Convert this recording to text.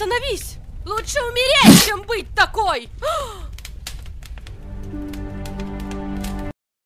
Остановись! Лучше умереть, чем быть такой! А!